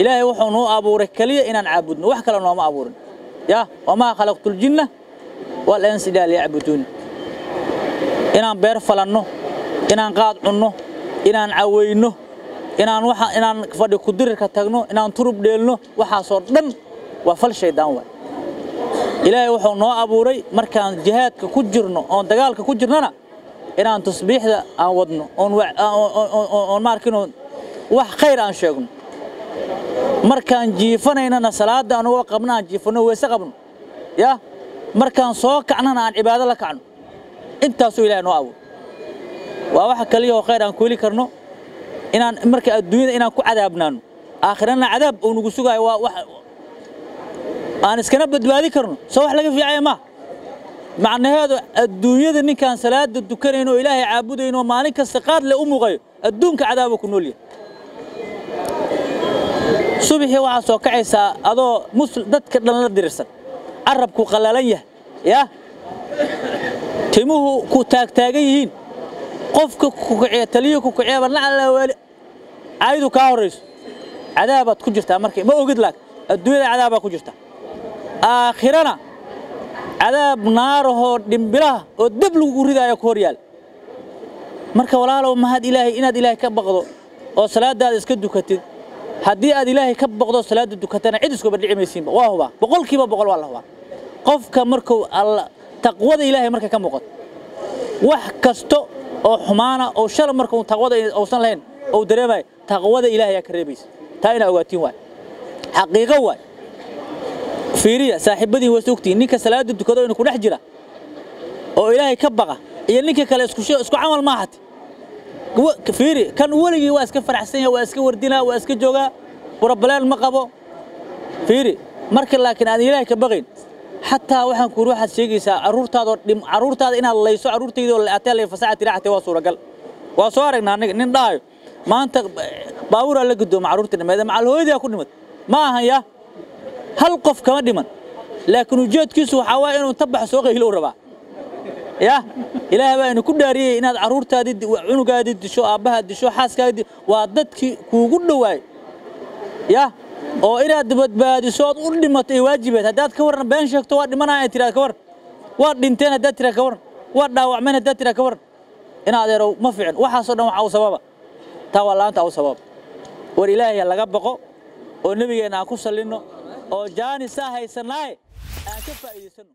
ilaahay wuxuu noo abuuray keliya inaan caabudno wax kale nooma abuurin ya wamaa khalaqtu ljinna walinsa ilaa liyacbuduuni inaan beer falanno inaan qaad cunno inaan cawayno inaan waxa inaan fadhi kudirirka tagno inaan turub dheelno waxaasoo dhan waa fal shaydaan waay ilaahay wuxuu noo abuuray markaan jihaadka ku jirno oon dagaalka ku jirnana inaan tasbiixda aan wadno oon maarkino wax khayr aan sheegno markaan jiifanaynana salaada anugoo qabno aan jiifanno weyse qabno. Ya? Markaan soo kacnana aan cibaado la kacno. Intaasuu ilahay noo abuuray waa waxa kaliyahoo khayr aan ku heli karno inaan marka adduunyada inaan ku cadaabnaano. Aakhirana cadaab uu nagu sugaayo waa wax aan iskana badbaadi karno. Soo wax laga fiicaya maaha macnaheedu adduunyada ninkaan salaada dukanayn oo ilaahay caabudayn oo maalin kasta qaad le u muuqayo adduunka cadaabuu ku nool yahay subaxii waxaa soo kacaysaa adoo dadka dhan la dirirsan carabku qallalan yahay ya? Timuhu ku taagtaagan yihiin. Qofka kukaciya taliyo ku kaciya barna alla waali. Caaydu kaa horrayso cadaabaad ku jirtaa markay ma ogid laak adduunyada cadaabaa ku jirta. Aakhirana cadaab naarahoo dhimbilaha oo dab lagu ridaayo ku hor yaal. Marka walaalow mahad ilaahay inaad ilaahay ka baqdo oo salaadaada iska dukatid haddii aad ilaahay ka baqdo salaada dukatana cid iskuba dhici maysiinba. Waa hubaa boqolkiiba boqol waa la hubaa qofka markuu alla taqwada ilaahay markay ka muuqato wax kasto oo xumaana oo shala markuu taqwada uusan lahayn ou dareemayo taqwada ilaahay ayaa ka reebaysa. Taa inaa ogaatiin waay. Xaqiiqo waay. Fiiriya saaxiibadiin waas ogtihiin ninka salaada dukado inuu ku dhex jira oo ilaahay ka baqa iyo ninka kale isku camal maahati fiiri kan weligii waa iska faraxsan yahay waa iska wardinaa waa iska joogaa. Burabaleen ma qabo. Fiiri marka laakiin aan ilaahay ka baqayn xataa waxaan kuuri waxaad sheegaysaa carruurtaadoo dhim carruurtaada inaad layso carruurtaydoo atee lay fasaxa tiraaxatee waa suuragal. Waa soo aragnaa aniga nin dhahayo maanta baabuuraa la guddooma carruurta dhimeed macal hooyadaa ku dhimad ma ahan yaa hal qof kama dhiman. Laakiin ujeedkiisu waxaa waaya inuu tabax soo qaylow rabaa ya ilaah baa inu ku dhaariyey inaad carruurtaadii cunugaadii disho aabbahaad disho xaaskaadii waa dadkii kuugu dhowaay ya oo inaad badbaadiso ood u dhimato ay waajibeed haddaad ka warran been sheegto waa dhimanaya ay tiraad ka warran waad dhinteen haddaad tiraa ka warran waad dhaawacmeen haddaad tiraa ka warran in adeerow ma fiicin. Waxaasoo dhan waxa u sababa. Taa waa laanta u sababa. War ilaahay laga baqo oo nebigeenna aan ku sallinno oo jaanisaa haysanaaye aan ka faa'iidaysanno